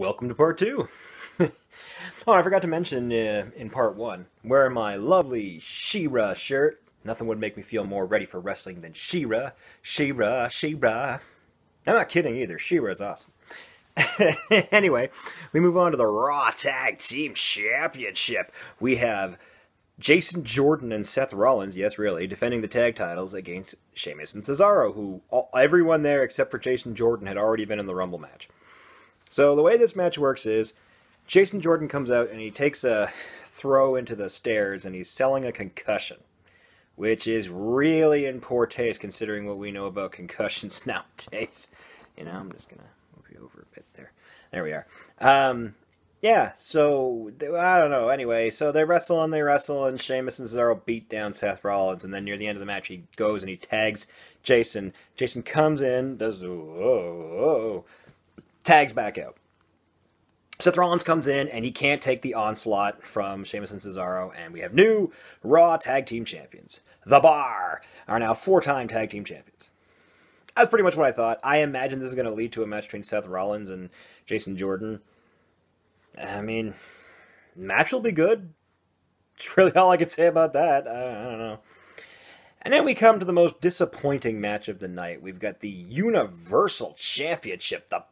welcome to part two. oh, I forgot to mention uh, in part one, wearing my lovely She-Ra shirt. Nothing would make me feel more ready for wrestling than She-Ra, She-Ra, She-Ra. I'm not kidding either. She-Ra is awesome. anyway, we move on to the Raw Tag Team Championship. We have Jason Jordan and Seth Rollins, yes, really, defending the tag titles against Sheamus and Cesaro, who all, everyone there except for Jason Jordan had already been in the Rumble match. So the way this match works is Jason Jordan comes out and he takes a throw into the stairs and he's selling a concussion, which is really in poor taste considering what we know about concussions nowadays. You know, I'm just gonna move you over a bit there. There we are. Um, yeah, so I don't know. Anyway, so they wrestle and they wrestle, and Sheamus and Cesaro beat down Seth Rollins, and then near the end of the match, he goes and he tags Jason. Jason comes in, does the whoa, whoa, tags back out. Seth Rollins comes in and he can't take the onslaught from Sheamus and Cesaro, and we have new Raw Tag Team Champions. The Bar are now four-time Tag Team Champions. That's pretty much what I thought. I imagine this is going to lead to a match between Seth Rollins and Jason Jordan. I mean, match will be good. That's really all I can say about that. I, I don't know. And then we come to the most disappointing match of the night. We've got the Universal Championship, the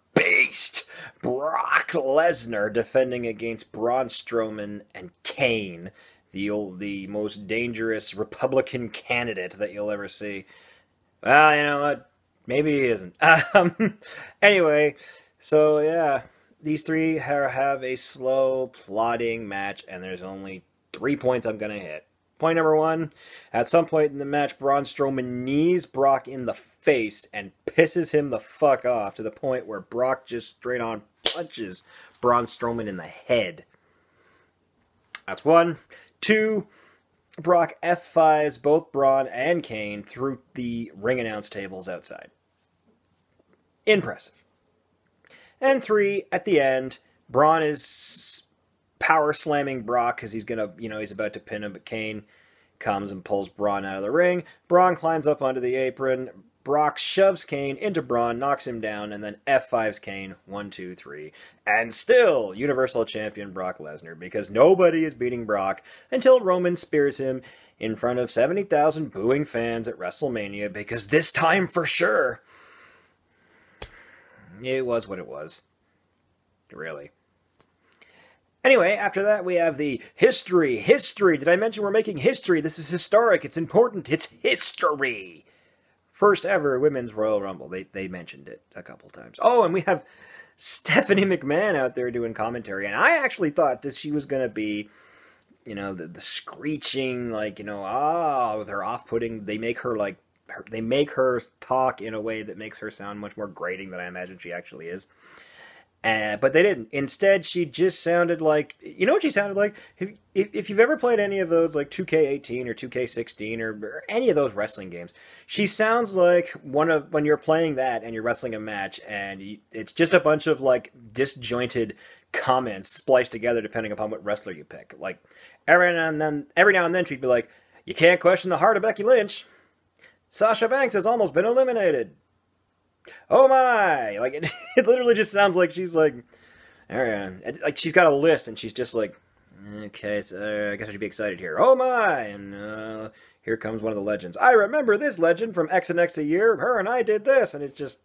Beast, Brock Lesnar defending against Braun Strowman and Kane, the old, the most dangerous Republican candidate that you'll ever see. Well, you know what? Maybe he isn't. Um, anyway, so yeah, these three have a slow, plodding match, and there's only three points I'm going to hit. Point number one at some point in the match, Braun Strowman knees Brock in the face and pisses him the fuck off to the point where Brock just straight on punches Braun Strowman in the head. That's one. Two, Brock F5s both Braun and Kane through the ring announce tables outside. Impressive. And three, at the end, Braun is power slamming Brock because he's gonna, you know, he's about to pin him, but Kane comes and pulls Braun out of the ring. Braun climbs up onto the apron. Brock shoves Kane into Braun, knocks him down, and then F5s Kane. One, two, three. And still, Universal Champion Brock Lesnar, because nobody is beating Brock until Roman spears him in front of 70,000 booing fans at WrestleMania, because this time for sure, it was what it was. Really. Anyway, after that, we have the history. History. Did I mention we're making history? This is historic. It's important. It's history. First ever women's Royal Rumble. They, they mentioned it a couple times. Oh, and we have Stephanie McMahon out there doing commentary. And I actually thought that she was going to be, you know, the, the screeching, like, you know, ah, with her off putting. They make her, like, her, they make her talk in a way that makes her sound much more grating than I imagine she actually is. Uh, but they didn't. Instead, she just sounded like you know what she sounded like. If, if you've ever played any of those like 2K18 or 2K16 or, or, any of those wrestling games, she sounds like one of when you're playing that and you're wrestling a match and you, it's just a bunch of like disjointed comments spliced together depending upon what wrestler you pick. Like every now and then, every now and then she'd be like, "You can't question the heart of Becky Lynch." Sasha Banks has almost been eliminated oh my! Like it, it literally just sounds like she's like all right like she's got a list and she's just like okay so uh, i guess i should be excited here. Oh my! And uh, here comes one of the legends. I remember this legend from x and x a year. Her and i did this and it's just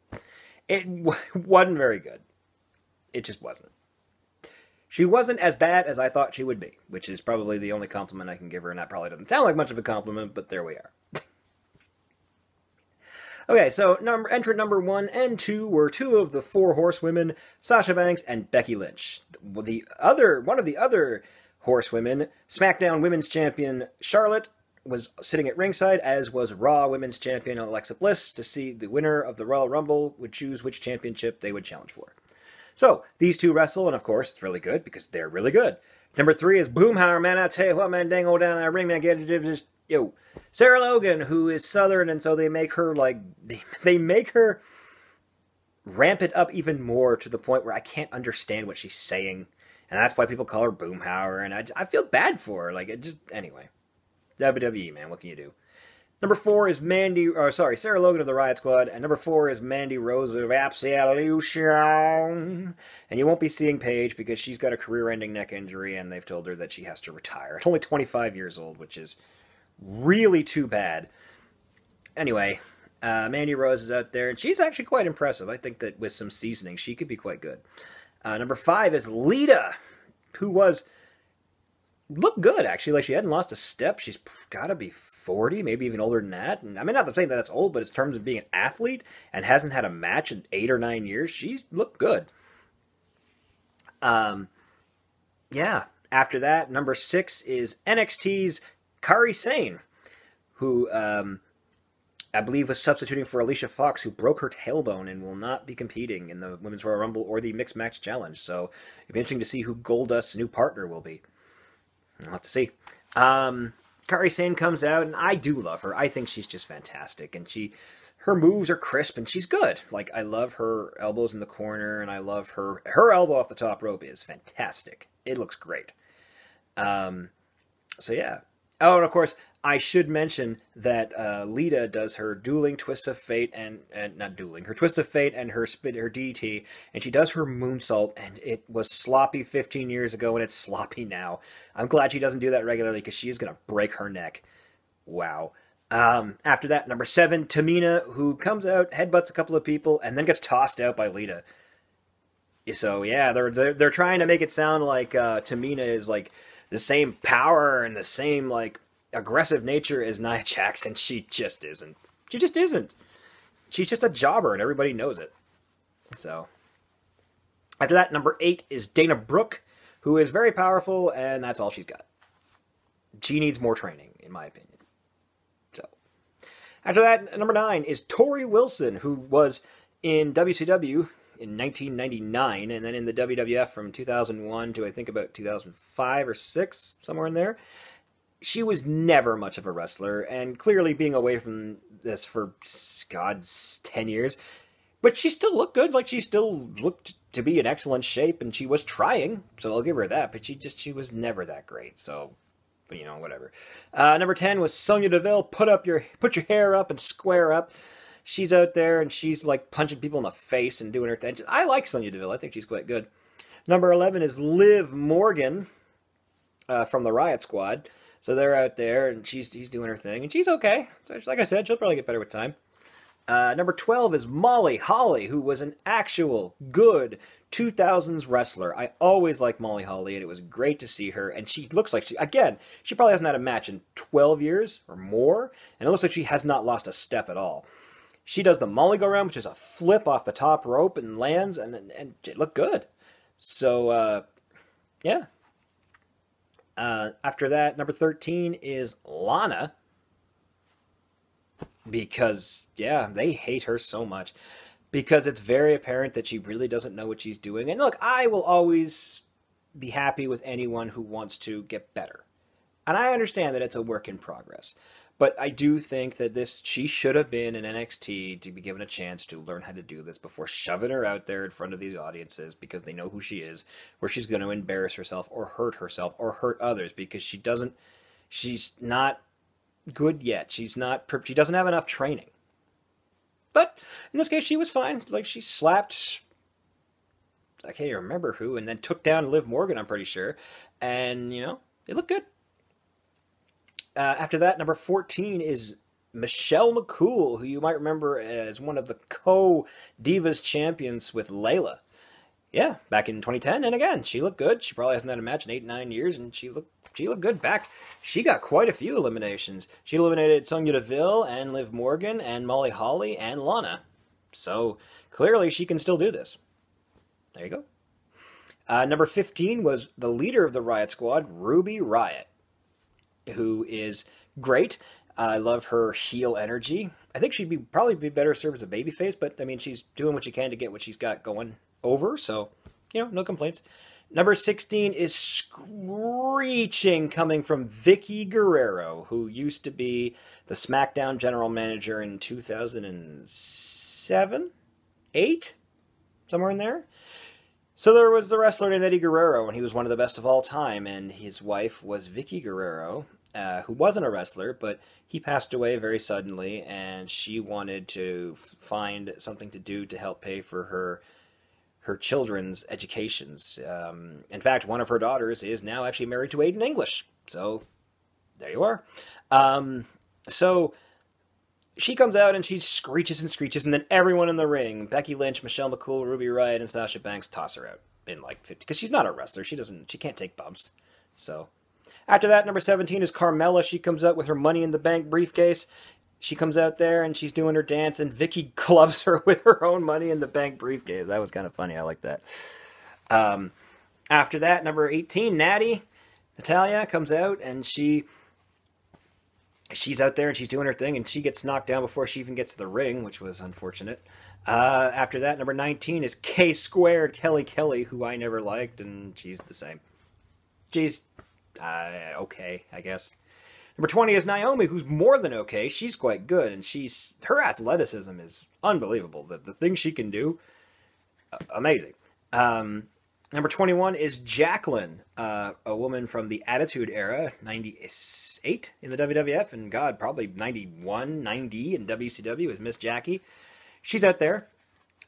it wasn't very good. It just wasn't. She wasn't as bad as i thought she would be which is probably the only compliment i can give her and that probably doesn't sound like much of a compliment but there we are Okay, so number entrant number one and two were two of the four horsewomen, Sasha Banks and Becky Lynch. The other one of the other horsewomen, SmackDown Women's Champion Charlotte, was sitting at ringside, as was Raw Women's Champion Alexa Bliss, to see the winner of the Royal Rumble would choose which championship they would challenge for. So these two wrestle, and of course it's really good because they're really good. Number three is Boomhauer, man. I tell you what, man, dango down that ring, man, get it, just yo, Sarah Logan, who is Southern, and so they make her like they, they make her ramp it up even more to the point where I can't understand what she's saying, and that's why people call her Boomhauer, and I I feel bad for her. Like it just anyway, WWE man, what can you do? Number four is Mandy, or sorry, Sarah Logan of the Riot Squad, and number four is Mandy Rose of Absolution. And you won't be seeing Paige because she's got a career-ending neck injury, and they've told her that she has to retire. At only 25 years old, which is really too bad. Anyway, uh, Mandy Rose is out there, and she's actually quite impressive. I think that with some seasoning, she could be quite good. Uh, number five is Lita, who was looked good actually. Like she hadn't lost a step. She's got to be forty, maybe even older than that. And I mean, not to say that that's old, but in terms of being an athlete and hasn't had a match in eight or nine years, she looked good. Um, yeah. After that, number six is NXT's Kairi Sane, who um, I believe was substituting for Alicia Fox, who broke her tailbone and will not be competing in the Women's Royal Rumble or the Mixed Match Challenge. So it'll be interesting to see who Goldust's new partner will be. I'll have to see. Um, Kairi Sane comes out, and I do love her. I think she's just fantastic, and she, her moves are crisp, and she's good. Like I love her elbows in the corner, and I love her her elbow off the top rope is fantastic. It looks great. Um, so yeah. Oh, and of course, I should mention that uh, Lita does her dueling twist of fate and, and not dueling her twist of fate and her spin her DT, and she does her moonsault, and it was sloppy 15 years ago, and it's sloppy now. I'm glad she doesn't do that regularly because she is gonna break her neck. Wow. Um, after that, number seven, Tamina, who comes out, headbutts a couple of people, and then gets tossed out by Lita. So yeah, they're they're, they're trying to make it sound like uh, Tamina is like the same power and the same like aggressive nature as Nia and she just isn't. She just isn't. She's just a jobber, and everybody knows it. So, after that, number eight is Dana Brooke, who is very powerful, and that's all she's got. She needs more training, in my opinion. So, after that, number nine is Torrie Wilson, who was in WCW in 1999, and then in the WWF from 2001 to I think about 2005 or six, somewhere in there she was never much of a wrestler, and clearly being away from this for God's ten years, but she still looked good. Like she still looked to be in excellent shape, and she was trying. So I'll give her that. But she just she was never that great. So, but you know whatever. Uh, number ten was Sonya Deville. Put up your put your hair up and square up. She's out there and she's like punching people in the face and doing her thing. I like Sonya Deville. I think she's quite good. Number eleven is Liv Morgan uh, from the Riot Squad. So they're out there, and she's she's doing her thing, and she's okay. Like I said, she'll probably get better with time. Uh, number 12 is Molly Holly, who was an actual good 2000s wrestler. I always liked Molly Holly, and it was great to see her. And she looks like she, again, she probably hasn't had a match in 12 years or more, and it looks like she has not lost a step at all. She does the Molly go round, which is a flip off the top rope and lands, and, and, and it looked good. So, uh, yeah, uh, after that, number 13 is Lana. Because, yeah, they hate her so much. Because it's very apparent that she really doesn't know what she's doing. And look, I will always be happy with anyone who wants to get better. And I understand that it's a work in progress. But I do think that this she should have been in NXT to be given a chance to learn how to do this before shoving her out there in front of these audiences because they know who she is, where she's going to embarrass herself or hurt herself or hurt others because she doesn't she's not good yet. She's not she doesn't have enough training. But in this case she was fine. Like she slapped I can't remember who and then took down Liv Morgan, I'm pretty sure. And, you know, it looked good. Uh, after that, number 14 is Michelle McCool, who you might remember as one of the co Divas champions with Layla. Yeah, back in 2010, and again, she looked good. She probably hasn't had a match in eight, nine years, and she looked she looked good back. She got quite a few eliminations. She eliminated Sonya Deville and Liv Morgan and Molly Holly and Lana. So clearly, she can still do this. There you go. Uh, number 15 was the leader of the Riot Squad, Ruby Riott who is great. I love her heel energy. I think she'd be probably be better served as a babyface, but I mean she's doing what she can to get what she's got going over, so you know, no complaints. Number 16 is Screeching coming from Vickie Guerrero, who used to be the SmackDown general manager in 2007, 8, somewhere in there. So there was the wrestler named Eddie Guerrero, and he was one of the best of all time. And his wife was Vickie Guerrero, uh, who wasn't a wrestler, but he passed away very suddenly, and she wanted to find something to do to help pay for her her children's educations. Um, in fact, one of her daughters is now actually married to Aiden English. So there you are. Um, so she comes out and she screeches and screeches, and then everyone in the ring, Becky Lynch, Michelle McCool, Ruby Riott, and Sasha Banks, toss her out in like 50 because she's not a wrestler. She doesn't. She can't take bumps. So after that, number 17 is Carmella. She comes out with her Money in the Bank briefcase. She comes out there and she's doing her dance, and Vickie clubs her with her own Money in the Bank briefcase. That was kind of funny. I like that. Um, after that, number 18, Natty. Natalya comes out and she she's out there and she's doing her thing and she gets knocked down before she even gets to the ring, which was unfortunate. Uh, after that, number 19 is K squared Kelly Kelly, who I never liked, and she's the same. She's uh, okay, I guess. Number 20 is Naomi, who's more than okay. She's quite good, and she's her athleticism is unbelievable. The, the things she can do, uh, amazing. Um, number 21 is Jacqueline, uh, a woman from the Attitude Era, 98 in the WWF, and God, probably 91, 90 in WCW is Miss Jackie. She's out there.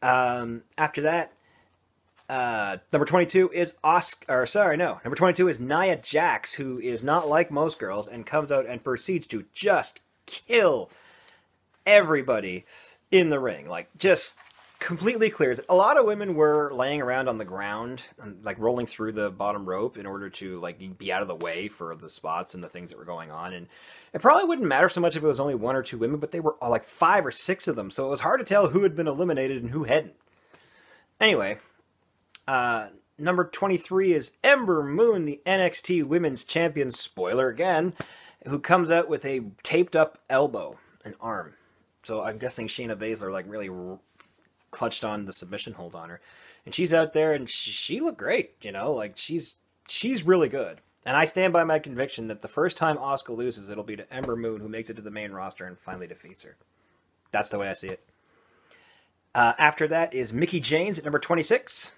Um, after that, uh, number 22 is Asuka, or sorry, no. Number 22 is Nia Jax, who is not like most girls and comes out and proceeds to just kill everybody in the ring. Like, just completely clears. A lot of women were laying around on the ground, like rolling through the bottom rope in order to like be out of the way for the spots and the things that were going on. And it probably wouldn't matter so much if it was only one or two women, but they were all like five or six of them, so it was hard to tell who had been eliminated and who hadn't. Anyway, uh, number 23 is Ember Moon, the NXT Women's Champion, spoiler again, who comes out with a taped up elbow, an arm. So I'm guessing Shayna Baszler like really clutched on the submission hold on her. And she's out there and she, she looked great, you know, like she's she's really good. And I stand by my conviction that the first time Asuka loses, it'll be to Ember Moon, who makes it to the main roster and finally defeats her. That's the way I see it. Uh, after that is Mickie James at number 26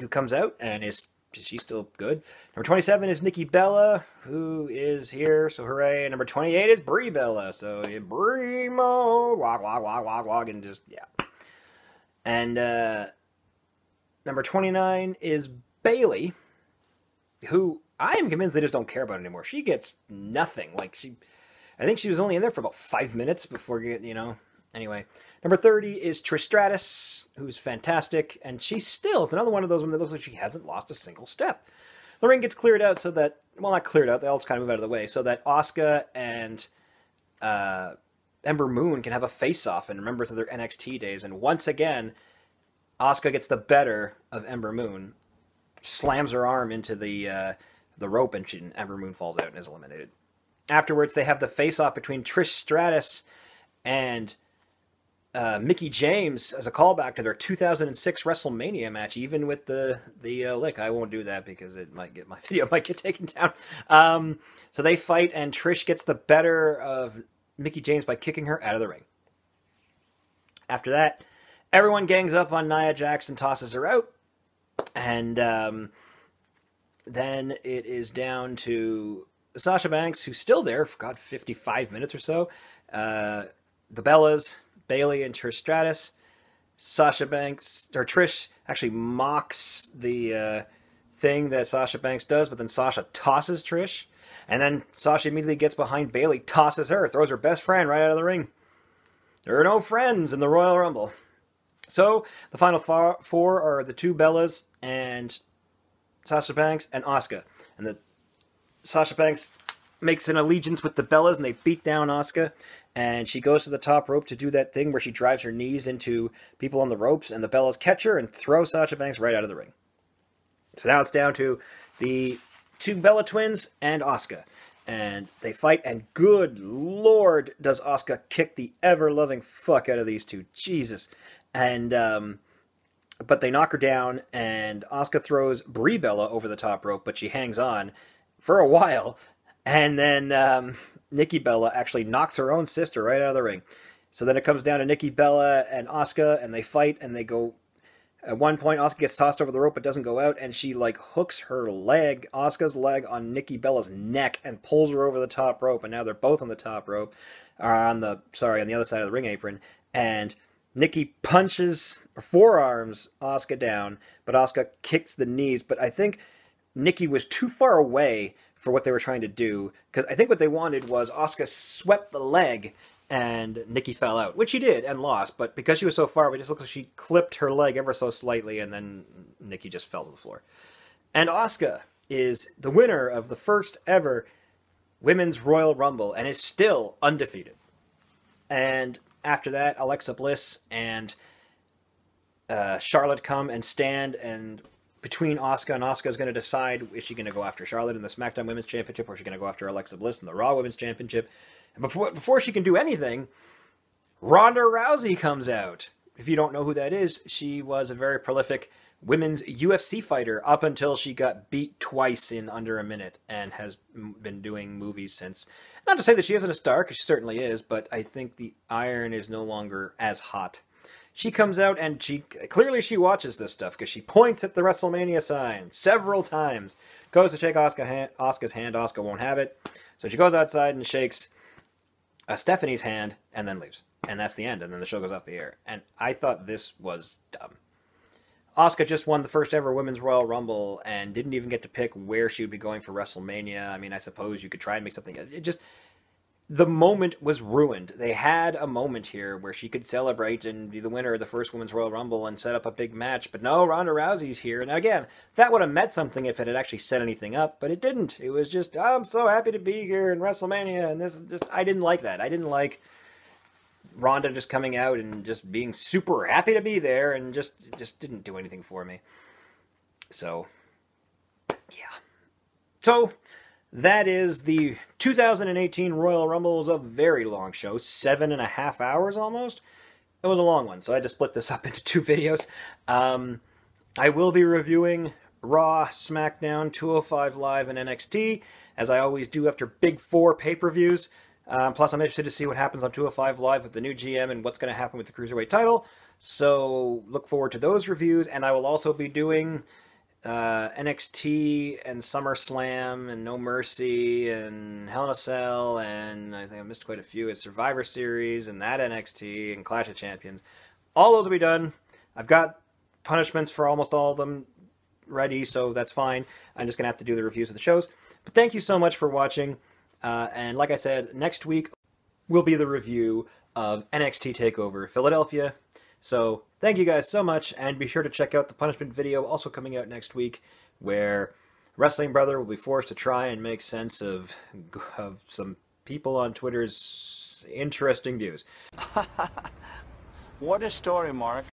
who comes out and is she's still good. Number 27 is Nikki Bella, who is here, so hooray. number 28 is Brie Bella, so Brie mode, walk, walk, walk, walk, walk, and just, yeah. And uh, number 29 is Bayley, who I am convinced they just don't care about anymore. She gets nothing. Like, she, I think she was only in there for about five minutes before, you know, anyway. Number 30 is Trish Stratus, who's fantastic, and she still is another one of those women that looks like she hasn't lost a single step. The ring gets cleared out so that, well, not cleared out, they all just kind of move out of the way, so that Asuka and uh, Ember Moon can have a face off and remember their NXT days. And once again, Asuka gets the better of Ember Moon, slams her arm into the uh, the rope, and, she, and Ember Moon falls out and is eliminated. Afterwards, they have the face off between Trish Stratus and uh, Mickie James as a callback to their 2006 WrestleMania match, even with the the uh, lick. I won't do that because it might get my video might get taken down. Um, so they fight, and Trish gets the better of Mickie James by kicking her out of the ring. After that, everyone gangs up on Nia Jackson, tosses her out, and um, then it is down to Sasha Banks, who's still there for God 55 minutes or so. Uh, the Bellas, Bayley and Trish Stratus. Sasha Banks or Trish actually mocks the uh, thing that Sasha Banks does, but then Sasha tosses Trish, and then Sasha immediately gets behind Bayley, tosses her, throws her best friend right out of the ring. There are no friends in the Royal Rumble. So the final four are the two Bellas and Sasha Banks and Asuka, and the Sasha Banks makes an allegiance with the Bellas, and they beat down Asuka and she goes to the top rope to do that thing where she drives her knees into people on the ropes, and the Bellas catch her and throw Sasha Banks right out of the ring. So now it's down to the two Bella twins and Asuka. And they fight, and good lord, does Asuka kick the ever loving fuck out of these two. Jesus. And, um, but they knock her down, and Asuka throws Brie Bella over the top rope, but she hangs on for a while. And then um, Nikki Bella actually knocks her own sister right out of the ring. So then it comes down to Nikki Bella and Asuka, and they fight and they go At one point, Asuka gets tossed over the rope but doesn't go out, and she like hooks her leg, Asuka's leg, on Nikki Bella's neck and pulls her over the top rope. And now they're both on the top rope, or on the sorry, on the other side of the ring apron. And Nikki punches or forearms Asuka down, but Asuka kicks the knees. But I think Nikki was too far away for what they were trying to do because I think what they wanted was Asuka swept the leg and Nikki fell out, which she did and lost. But because she was so far, it just looks like she clipped her leg ever so slightly, and then Nikki just fell to the floor. And Asuka is the winner of the first ever Women's Royal Rumble and is still undefeated. And after that, Alexa Bliss and uh, Charlotte come and stand, and between Asuka and Asuka is going to decide is she going to go after Charlotte in the SmackDown Women's Championship or is she going to go after Alexa Bliss in the Raw Women's Championship. And before before she can do anything, Ronda Rousey comes out. If you don't know who that is, she was a very prolific women's UFC fighter up until she got beat twice in under a minute and has been doing movies since. Not to say that she isn't a star, because she certainly is, but I think the iron is no longer as hot she comes out and she clearly she watches this stuff because she points at the WrestleMania sign several times. Goes to shake hand, Asuka's hand. Asuka won't have it, so she goes outside and shakes uh, Stephanie's hand and then leaves. And that's the end. And then the show goes off the air. And I thought this was dumb. Asuka just won the first ever Women's Royal Rumble and didn't even get to pick where she would be going for WrestleMania. I mean, I suppose you could try and make something. It just the moment was ruined. They had a moment here where she could celebrate and be the winner of the first Women's Royal Rumble and set up a big match. But no, Ronda Rousey's here. And again, that would have meant something if it had actually set anything up, but it didn't. It was just, oh, I'm so happy to be here in WrestleMania. And this just, I didn't like that. I didn't like Ronda just coming out and just being super happy to be there and just, just didn't do anything for me. So, yeah. So, that is the 2018 Royal Rumble. Was a very long show, seven and a half hours almost. It was a long one, so I had to split this up into two videos. Um, I will be reviewing Raw, SmackDown, 205 Live, and NXT, as I always do after big four pay per views. Um, plus, I'm interested to see what happens on 205 Live with the new GM and what's going to happen with the Cruiserweight title. So, look forward to those reviews, and I will also be doing uh, NXT and SummerSlam and No Mercy and Hell in a Cell and I think I missed quite a few. It's Survivor Series and that NXT and Clash of Champions. All those will be done. I've got punishments for almost all of them ready, so that's fine. I'm just gonna have to do the reviews of the shows. But thank you so much for watching. Uh, and like I said, next week will be the review of NXT Takeover Philadelphia so thank you guys so much, and be sure to check out the punishment video also coming out next week, where Wrestling Brother will be forced to try and make sense of of some people on Twitter's interesting views. what a story, Mark.